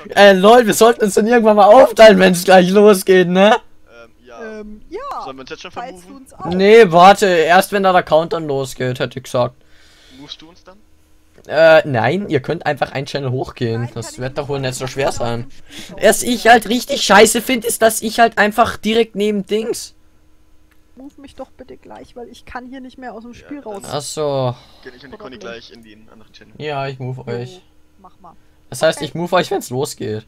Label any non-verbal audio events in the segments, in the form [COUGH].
schon. Äh, lol, wir sollten uns dann irgendwann mal aufteilen, wenn es gleich losgeht, ne? Ähm, ja. Ähm, ja. Sollen wir uns jetzt schon auch. Nee, warte, erst wenn da der Countdown losgeht, hätte ich gesagt. Movest du uns dann? Äh, nein, ihr könnt einfach einen Channel hochgehen. Das wird doch wohl nicht so schwer sein. Was ich halt richtig scheiße finde, ist, dass ich halt einfach direkt neben Dings. Move mich doch bitte gleich, weil ich kann hier nicht mehr aus dem Spiel dann- raus. Achso. Geh ich und die Conny gleich in den anderen Channel. Ja, ich move euch. Mach mal. Das heißt, ich move euch, wenn es losgeht.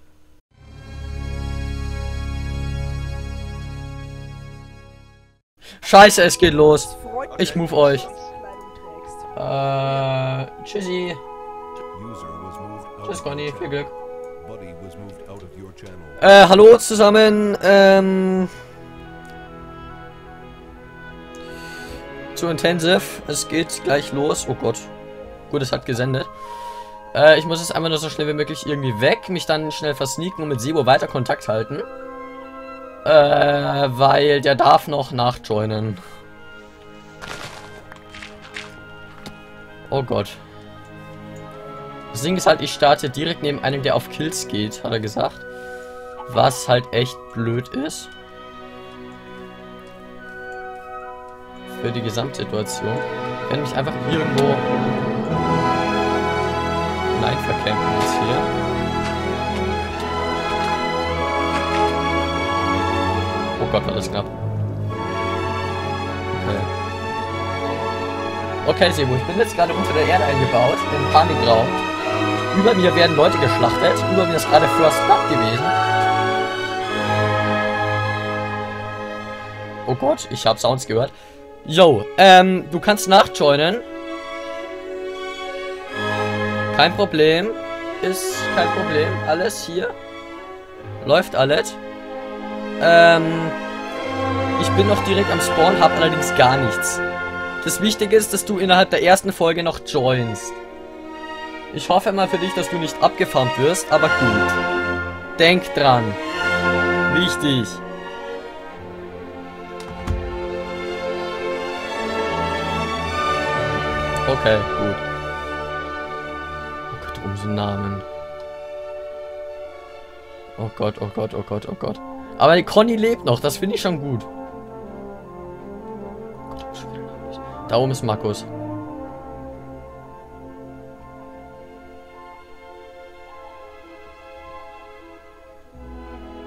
Scheiße, es geht los. Ich move euch. Äh, tschüssi. Tschüss, Conny, viel. Glück. Äh, hallo zusammen, ähm... Zu Intensive, es geht gleich los. Oh Gott. Gut, es hat gesendet. Äh, ich muss jetzt einfach nur so schnell wie möglich irgendwie weg, mich dann schnell versneaken und mit Sebo weiter Kontakt halten. Äh, weil der darf noch nachjoinen. Oh Gott. Das Ding ist halt, ich starte direkt neben einem, der auf Kills geht, hat er gesagt. Was halt echt blöd ist. Für die Gesamtsituation. Ich werde mich einfach irgendwo Nein jetzt hier. Oh Gott, war das knapp. Okay. Okay, Sebo, ich bin jetzt gerade unter der Erde eingebaut, im Panikraum. Über mir werden Leute geschlachtet. Über mir ist gerade First Blood gewesen. Oh Gott, ich habe Sounds gehört. Yo, ähm, du kannst nachjoinen. Kein Problem. Ist kein Problem. Alles hier. Läuft alles. Ähm, ich bin noch direkt am Spawn, hab allerdings gar nichts. Das Wichtige ist, dass du innerhalb der ersten Folge noch joinst. Ich hoffe mal für dich, dass du nicht abgefarmt wirst, aber gut. Denk dran. Wichtig. Okay, gut. Oh Gott, Umso-Namen. Oh Gott, oh Gott, oh Gott, oh Gott. Aber die Conny lebt noch, das finde ich schon gut. Da oben ist Markus.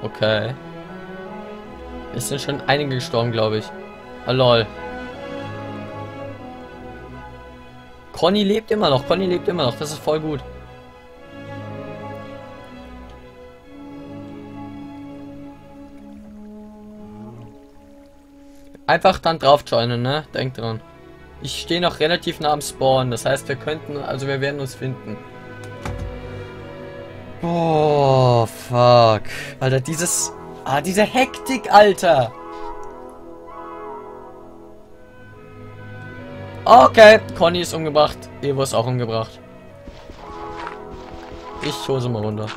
Okay. Es sind schon einige gestorben, glaube ich. Ah, lol. Conny lebt immer noch. Conny lebt immer noch. Das ist voll gut. Einfach dann drauf joinen, ne? Denkt dran. Ich stehe noch relativ nah am Spawn. Das heißt, wir könnten, also wir werden uns finden. Oh, fuck. Alter, dieses... Ah, diese Hektik, Alter. Okay, Conny ist umgebracht. Evo ist auch umgebracht. Ich hole sie mal runter.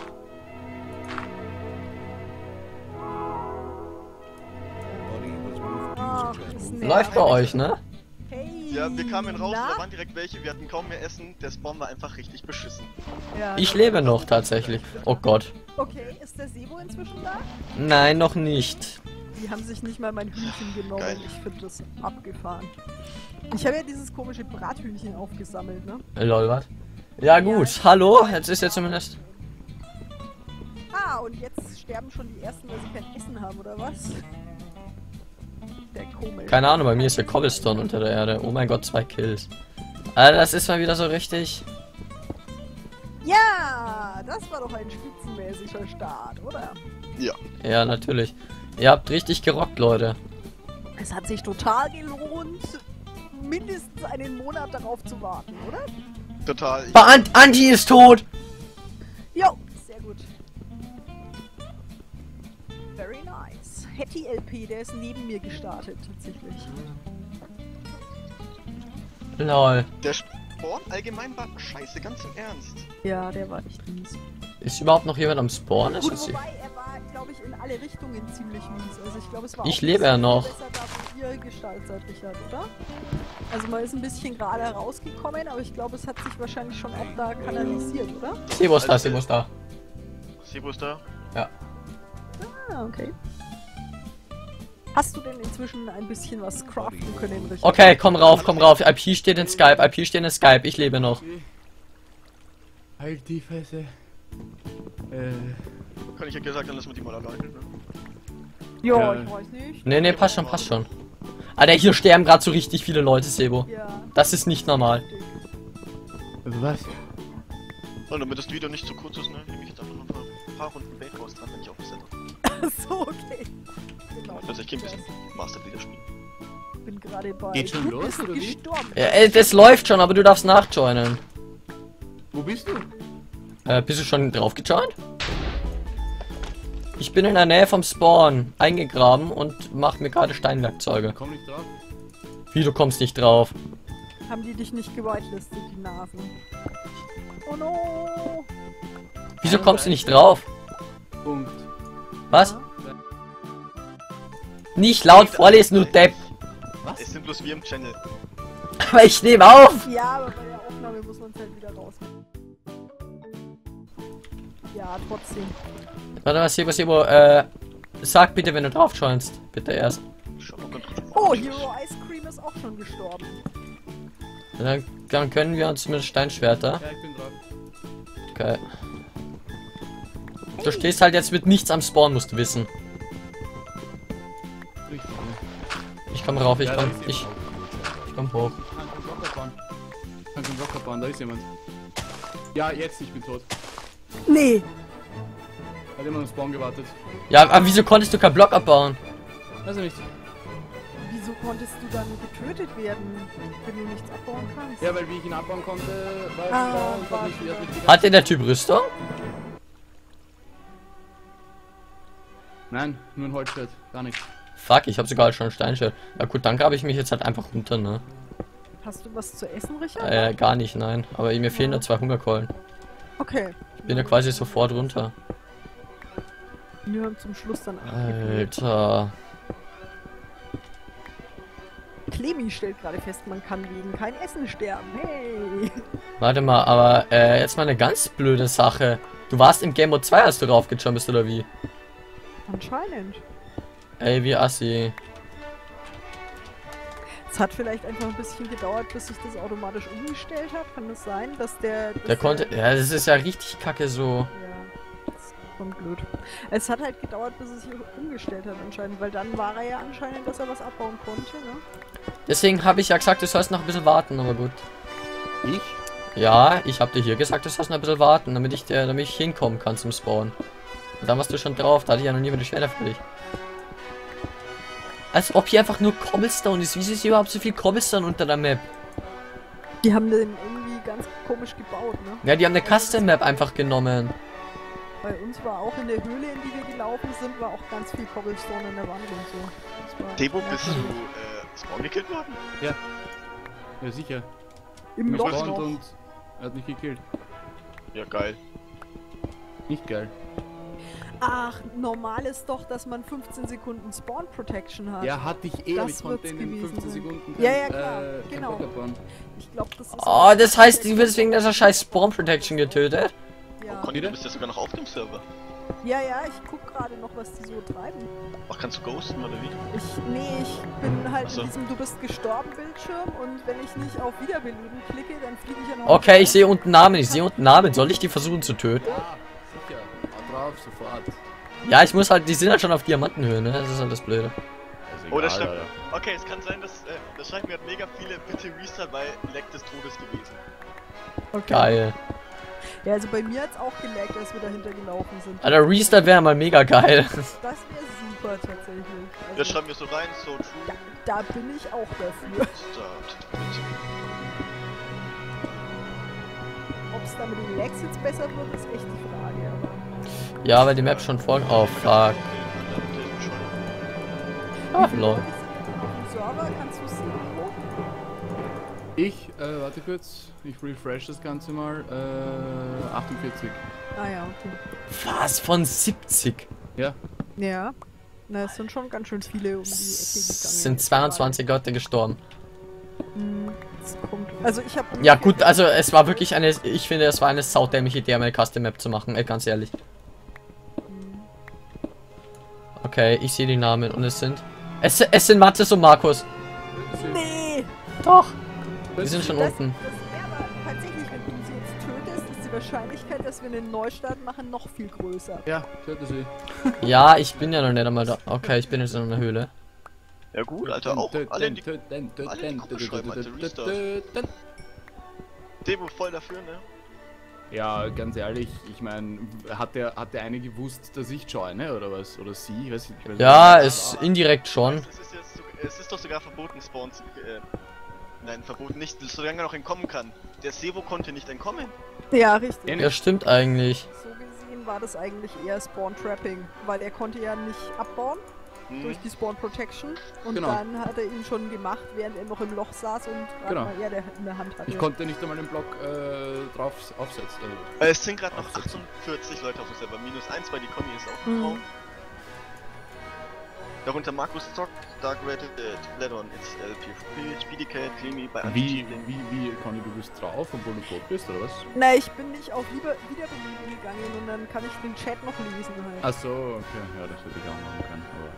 Läuft bei euch, ne? Hey, Ja, wir kamen raus, na? da waren direkt welche, wir hatten kaum mehr Essen, der Spawn war einfach richtig beschissen. Ja, Ich lebe noch tatsächlich. Oh Gott. Okay, ist der Sebo inzwischen da? Nein, noch nicht. Die haben sich nicht mal mein Hühnchen genommen. Geil. Ich finde das abgefahren. Ich habe ja dieses komische Brathühnchen aufgesammelt, ne? Lol, was? Ja gut, hallo, jetzt ist ja zumindest... Ah, und jetzt sterben schon die ersten, weil sie kein Essen haben, oder was? Der. Keine Ahnung, bei mir ist ja Cobblestone unter der Erde. Oh mein Gott, zwei Kills. Alter, das ist mal wieder so richtig... Ja, das war doch ein spitzenmäßiger Start, oder? Ja. Ja, natürlich. Ihr habt richtig gerockt, Leute. Es hat sich total gelohnt, mindestens einen Monat darauf zu warten, oder? Total. Ant Anti ist tot! Jo, sehr gut. Very nice. Hetty LP, der ist neben mir gestartet, tatsächlich. Lol. der Spawn allgemein war scheiße, ganz im Ernst. Ja, der war echt mies. Ist überhaupt noch jemand am Spawn? Gut, wobei er war, glaube ich, in alle Richtungen ziemlich mies. Also ich glaube, es war Ich auch lebe ja noch. besser da, wo ihr gestaltseitig hat, oder? Also man ist ein bisschen gerade rausgekommen, aber ich glaube, es hat sich wahrscheinlich schon auch da kanalisiert, oder? Sebo ist da, Sebo ist da. Sebo ist da. Ah, okay. Hast du denn inzwischen ein bisschen was craften können, Richard? Okay, komm rauf, komm rauf. IP steht in Skype, IP steht in Skype. Ich lebe noch. Halt die Fresse. Äh, Kann ich ja gesagt, dann lassen wir die mal alleine. Ne? Ja, Ja. ich weiß nicht. Nee, nee, passt schon, passt schon. Alter, hier sterben gerade so richtig viele Leute, Sebo. Ja. Das ist nicht normal. was? Und damit das Video nicht zu kurz ist, ne, nehme ich jetzt einfach noch ein paar, ein paar Runden Bait raus dran, wenn ich aufgesetzt [LAUGHS] so, okay. Habe. Also ich ein bisschen Master wieder spielen. Bin gerade bei. Geht schon [LAUGHS] los, oder wie? gestorben. Ja, das läuft schon, aber du darfst nachjoinen. Wo bist du? Äh, bist du schon drauf gejoint? Ich bin in der Nähe vom Spawn eingegraben und mach mir gerade Steinwerkzeuge. Komm nicht drauf. Wie, du kommst nicht drauf? Haben die dich nicht gewitelistet, die Nasen? Oh no! Wieso kommst du nicht drauf? Punkt. Was? Ja. Nicht laut vorlesen, du Depp. Was? Es sind bloß wir im Channel. Aber ich nehme auf. Ja, aber bei der Aufnahme muss man es halt wieder rausnehmen. Ja, trotzdem. Warte mal, Sebo, Sebo, äh, sag bitte, wenn du drauf joinst. Bitte erst. Oh, Hero Ice Cream ist auch schon gestorben. Dann, dann können wir uns mit Steinschwerter. Ja, ich bin drauf. Okay. Du stehst halt jetzt mit nichts am Spawn, musst du wissen. Komm rauf, ich Ja, komm, ich, ich komm hoch. Kann zum Blocker fahren, da ist jemand. Ja, jetzt, ich bin tot. Nee! Hat immer am Spawn gewartet. Ja, aber wieso konntest du keinen Block abbauen? Weiß ich nicht. Wieso konntest du dann getötet werden, wenn du nichts abbauen kannst? Ja, weil wie ich ihn abbauen konnte, war Ah, und hat mich, warte. hat Hatte der Typ Rüstung? Nein, nur ein Holzschwert, gar nichts. Fuck, ich habe sogar schon ein Steinschild. Ja gut, dann grabe ich mich jetzt halt einfach runter, ne? Hast du was zu essen, Richard? Äh, gar nicht, nein. Aber mir fehlen da zwei Hungerkeulen. Okay. Ich bin ja quasi sofort runter. Wir hören zum Schluss dann an. Alter. Clemi stellt gerade fest, man kann wegen kein Essen sterben. Hey! Warte mal, aber äh, jetzt mal eine ganz blöde Sache. Du warst im Game Mode 2, als du raufgejumpt bist, oder wie? Anscheinend. Ey, wie assi. Es hat vielleicht einfach ein bisschen gedauert, bis sich das automatisch umgestellt hat. Kann das sein, dass der. Dass Der konnte. Ja, das ist ja richtig kacke so. Ja, das ist schon blöd. Es hat halt gedauert, bis es sich umgestellt hat anscheinend, weil dann war er ja anscheinend, dass er was abbauen konnte, ne? Deswegen habe ich ja gesagt, du sollst noch ein bisschen warten, aber gut. Ich? Ja, ich habe dir hier gesagt, du sollst noch ein bisschen warten, damit ich, der, damit ich hinkommen kann zum Spawn. Und dann warst du schon drauf, da hatte ich ja noch nie mehr die Schwelle für dich. Als ob hier einfach nur Cobblestone ist. Wieso ist hier überhaupt so viel Cobblestone unter der Map? Die haben den irgendwie ganz komisch gebaut, ne? Ja, die haben eine Custom Map einfach genommen. Bei uns war auch in der Höhle, in die wir gelaufen sind, war auch ganz viel Cobblestone in der Wand und so. Debo, bist du äh, Spawn gekillt worden? Ja, sicher. Im Loch und er hat mich gekillt. Ja, geil. Nicht geil. Ach, normal ist doch, dass man 15 Sekunden Spawn Protection hat. Ja, hatte ich eh, Das ich konnte wird's in den gewesen 15 sein. Sekunden Ja, ja, klar, äh, genau. Ich glaube, das ist. Oh, das heißt, die wird deswegen dieser scheiß Spawn Protection getötet? Ja. Conny, du bist ja sogar noch auf dem Server. ja, ja, ich guck gerade noch, was die so treiben. Ach, kannst du ghosten oder wie? Ich, nee, ich bin halt so. in diesem Du bist gestorben Bildschirm und wenn ich nicht auf Wiederbeleben klicke, dann fliege ich ja noch. Okay, ich sehe unten Namen, ich sehe unten Namen. Soll ich die versuchen zu töten? Ja. Drauf, sofort. Ja, ich muss halt, die sind halt schon auf Diamantenhöhe, ne? Das ist halt das Blöde. Oh, das stimmt. Okay, es kann sein, dass äh, das schreiben mir mega viele bitte Restart, weil Leck des Todes gewesen. Okay. Geil. Ja, also bei mir hat's auch gelaggt, als wir dahinter gelaufen sind. Alter, Restart wäre mal mega geil. Das wäre super tatsächlich. Das Also, schreiben wir so rein, so true. ja, da bin ich auch dafür. Start. Ob es da mit den Lags jetzt besser wird, ist echt die Frage. Aber Ja, weil die Map schon voll. Oh, fuck. Ah, lol. auf dem Server kannst du sehen, wo? Ich, äh, warte kurz. Ich refresh das Ganze mal. Äh, 48. Ah ja, okay. Was von 70? Ja. Ja. Na, es sind schon ganz schön viele um die Ecke gegangen. Es sind 22 Leute gestorben. Hm, das kommt. Also ich habe. Ja gut, also es war wirklich eine, ich finde es war eine saudämliche Idee, eine Custom Map zu machen, ey, ganz ehrlich. Okay, ich sehe die Namen und es sind. Es, es sind Mathis und Markus. Nee! Doch. Die sind schon Das, unten. das tatsächlich, wenn du sie jetzt tötest, ist die Wahrscheinlichkeit, dass wir einen Neustart machen, noch viel größer. Ja, töte sie. [LAUGHS] Ja, ich bin ja noch nicht einmal da. Okay, ich bin jetzt in einer Höhle. Ja gut, Alter, auch Töten, alle in die alle in die Gruppe schreiben, Alter, töten, Restart. Demo voll dafür, ne? Ja, ganz ehrlich, ich meine, hat der, hat der eine gewusst, dass ich joine oder was? Oder sie? Ich weiß nicht. Ich weiß Ja, es indirekt schon. Es ist, jetzt, so- es ist doch sogar verboten, Spawn zu. Äh, nein, verboten nicht, solange er noch entkommen kann. Der Sevo konnte nicht entkommen. Ja, richtig. Ja, Ja, stimmt eigentlich. So gesehen war das eigentlich eher Spawn-Trapping, weil er konnte ja nicht abbauen Hm. durch die Spawn-Protection und Genau. dann hat er ihn schon gemacht, während er noch im Loch saß und gerade Genau. mal er der in der Hand hatte. Ich konnte nicht einmal den Block äh, drauf aufsetzen. Also, Äh, Es sind gerade noch Aufsetzen. 48 Leute auf dem Server. Minus 1, weil die Conny ist auch Mhm. Darunter Markus Stock, Dark Reddit, äh, Ledon, it's LP, SpeedyCat, Lemi bei wie, wie, wie, Conny, du bist drauf, obwohl du tot bist, oder was? Na, ich bin nicht auf Lieber Wiederbelebung gegangen und dann kann ich den Chat noch lesen halt. Ach so, okay, ja, das hätte ich auch machen können. Aber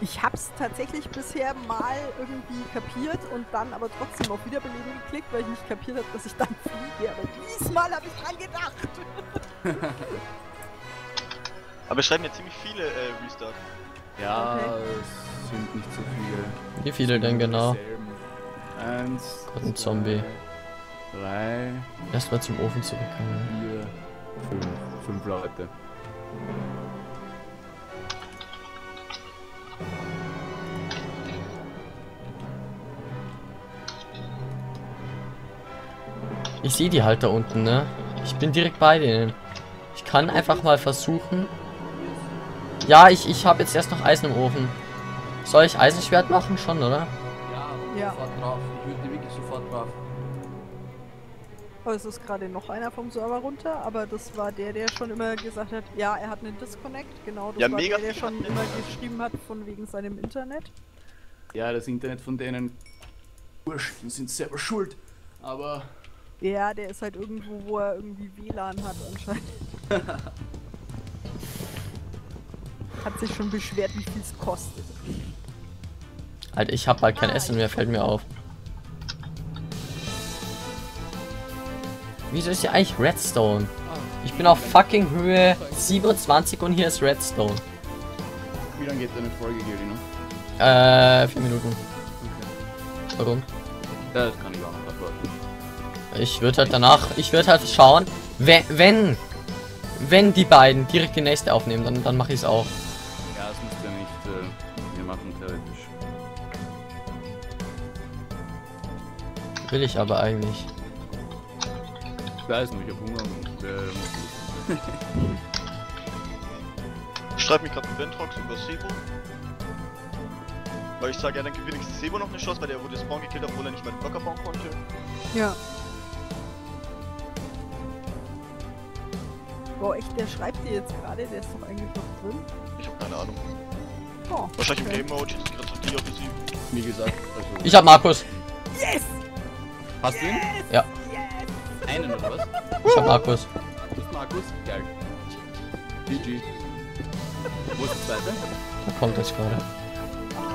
Ich hab's tatsächlich bisher mal irgendwie kapiert und dann aber trotzdem auf Wiederbeleben geklickt, weil ich nicht kapiert habe, dass ich dann fliege. Aber diesmal habe ich dran gedacht. [LAUGHS] Aber es schreiben ja ziemlich viele äh, Restart. Ja, Okay. es sind nicht so viele. Wie viele denn genau? Eins, Gott, ein Zombie. Drei, Erstmal zum Ofen zurückkommen. vier, fünf. Fünf Leute. Ich sehe die halt da unten, ne? Ich bin direkt bei denen. Ich kann einfach mal versuchen. Ja, ich, ich habe jetzt erst noch Eisen im Ofen. Soll ich Eisenschwert machen? Schon, oder? Ja, Ja. sofort drauf. Ich würde wirklich sofort drauf. Aber es ist gerade noch einer vom Server runter, aber das war der, der schon immer gesagt hat, ja, er hat einen Disconnect. Genau, das Ja, war mega der, der schon immer geschrieben hat von wegen seinem Internet. Ja, das Internet von denen. Wurscht, die sind selber schuld. Aber. Ja, der ist halt irgendwo, wo er irgendwie WLAN hat anscheinend. [LAUGHS] hat sich schon beschwert, wie viel es kostet. Alter, ich habe bald kein Essen mehr, fällt mir auf. Wieso ist hier eigentlich Redstone? Ich bin auf fucking Höhe 27 und hier ist Redstone. Wie lange geht deine Folge, Geri, noch? Äh, vier Minuten. Okay. Warum? Ja, das kann ich auch noch abwarten. Ich würde halt danach, ich würde halt schauen, wenn, wenn, wenn die beiden direkt die nächste aufnehmen, dann, dann mache ich es auch. Will ich aber eigentlich. Ich weiß nicht, ich hab Hunger und äh, muss Ich schreibe mich gerade mit Ventrox über Sebo. Weil ich sage, ja, dann gibt wenigstens Sebo noch eine Chance, weil der wurde Spawn gekillt, obwohl er nicht mal den Blocker bauen konnte. Ja. Boah, echt, der schreibt dir jetzt gerade, der ist doch eigentlich noch drin. Ich habe keine Ahnung. Oh, Wahrscheinlich okay. im Game Mode, jetzt gerade so die offensiv. Wie gesagt, also. Ich hab Markus. Hast du ihn? Ja! Einen oder was? ich hab Markus. Du bist Markus? Geil. GG. Wo ist der zweite? Da kommt jetzt gerade.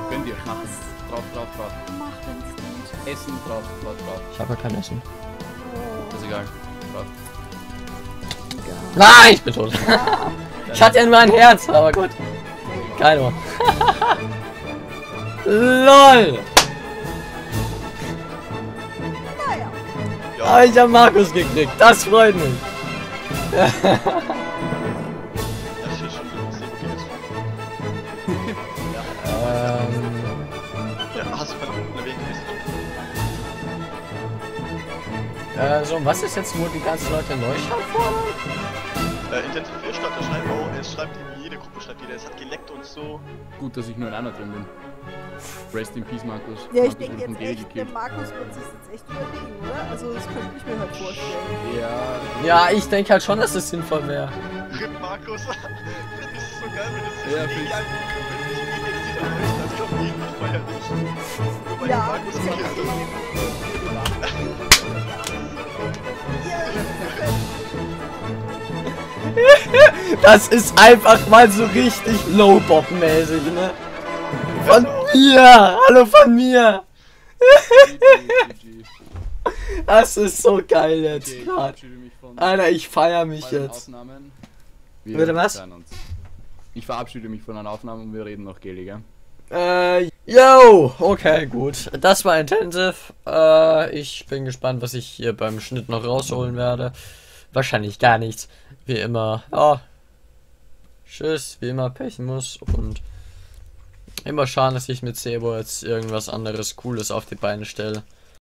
Gönn dir. Mach es. Drauf, drauf, drauf. Mach den Street. Essen, drauf, drauf, drauf. Ich habe ja kein Essen. Oh, Ist egal. Drauf. egal. Nein, ich bin tot. ich hatte nur ein Herz, aber gut. Kein Ohr. [LAUGHS] LOL! Ah, ich hab Markus gekriegt. Das freut mich. [LAUGHS] Ähm, äh, so, was ist jetzt, wo die ganzen Leute Neustart fordern? Äh, Intensiv 4 schreibt, er schreibt, oh, es schreibt in jede Gruppe, schreibt jeder, es hat geleckt und so. Gut, dass ich nur in einer drin bin. Rest in Peace, Markus. Ja, ich denke jetzt echt, der gekillt. Markus wird sich jetzt echt überlegen, oder? Also, das könnte ich mir halt vorstellen. Ja. Ja, ich denke halt schon, dass es sinnvoll wäre. Rip Markus. [LAUGHS] das ist so geil, wenn es Ja, ja, fix. wenn ich ihn jetzt dieser Neustart, ich glaube, jeden feier nicht. Weil Ja, ich Markus das ist ja. Ja, [LAUGHS] Das ist einfach mal so richtig Low-Bob-mäßig, ne? Von mir! Hallo von mir! Das ist so geil jetzt Okay, gerade. Alter, ich feier mich jetzt. Bitte was? Ich verabschiede mich von den Aufnahmen und wir reden noch Geli, gell? Äh, yo! Okay, gut. Das war Intensive. Äh, ich bin gespannt, was ich hier beim Schnitt noch rausholen werde. Wahrscheinlich gar nichts. Wie immer. Ja. Tschüss, wie immer pechen muss und immer schauen, dass ich mit Sebo jetzt irgendwas anderes Cooles auf die Beine stelle.